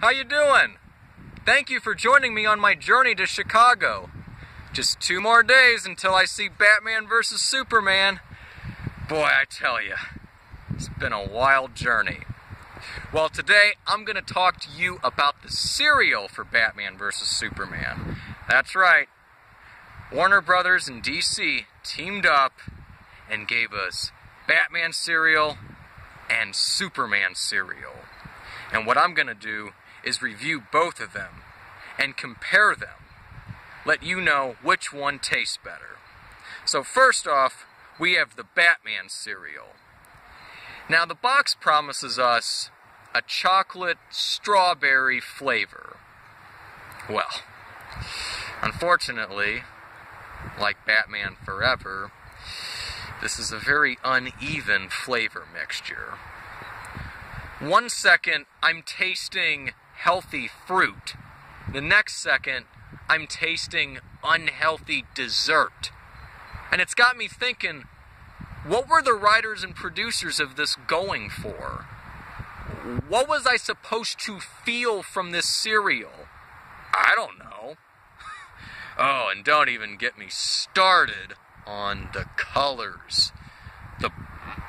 How you doing? Thank you for joining me on my journey to Chicago. Just two more days until I see Batman vs. Superman. Boy, I tell you, it's been a wild journey. Well, today I'm going to talk to you about the cereal for Batman vs. Superman. That's right. Warner Brothers and DC teamed up and gave us Batman cereal and Superman cereal. And what I'm going to do is review both of them and compare them. Let you know which one tastes better. So first off, we have the Batman cereal. Now the box promises us a chocolate strawberry flavor. Well, unfortunately, like Batman Forever, this is a very uneven flavor mixture. One second, I'm tasting healthy fruit. The next second, I'm tasting unhealthy dessert. And it's got me thinking, what were the writers and producers of this going for? What was I supposed to feel from this cereal? I don't know. Oh, and don't even get me started on the colors. The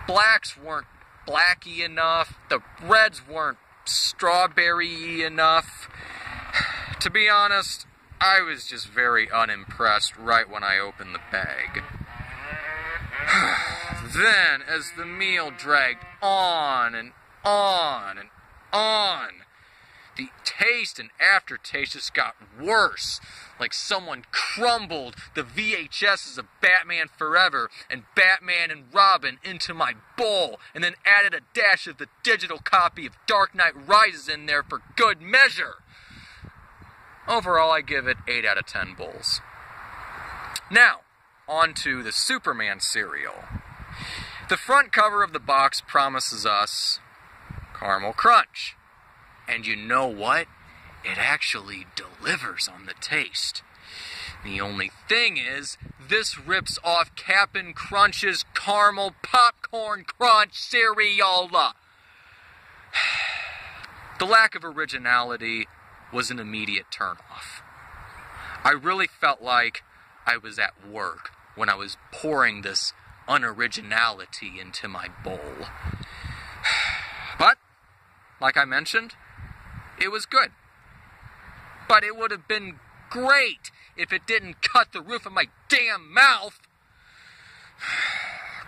blacks weren't blacky enough, the reds weren't strawberry enough. To be honest, I was just very unimpressed right when I opened the bag. then, as the meal dragged on and on and on, the taste and aftertaste just got worse. Like someone crumbled the VHSs of Batman Forever and Batman and Robin into my bowl, and then added a dash of the digital copy of Dark Knight Rises in there for good measure. Overall, I give it 8 out of 10 bowls. Now, on to the Superman cereal. The front cover of the box promises us caramel crunch. And you know what? It actually delivers on the taste. The only thing is, this rips off Cap'n Crunch's caramel popcorn crunch cereal. The lack of originality was an immediate turnoff. I really felt like I was at work when I was pouring this unoriginality into my bowl. But, like I mentioned, it was good. But it would have been great if it didn't cut the roof of my damn mouth.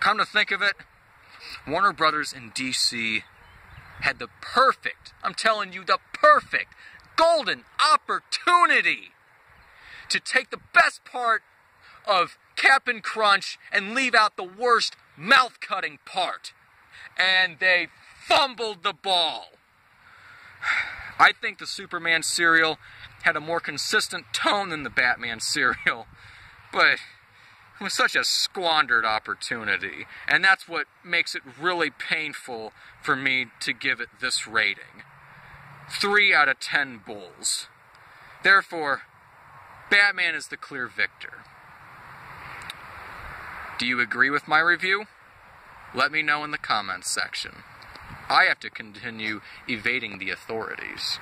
Come to think of it, Warner Brothers in DC had the perfect, I'm telling you, the perfect golden opportunity to take the best part of Cap'n Crunch and leave out the worst mouth cutting part. And they fumbled the ball. I think the Superman cereal had a more consistent tone than the Batman cereal, but it was such a squandered opportunity, and that's what makes it really painful for me to give it this rating. 3 out of 10 bulls. Therefore, Batman is the clear victor. Do you agree with my review? Let me know in the comments section. I have to continue evading the authorities.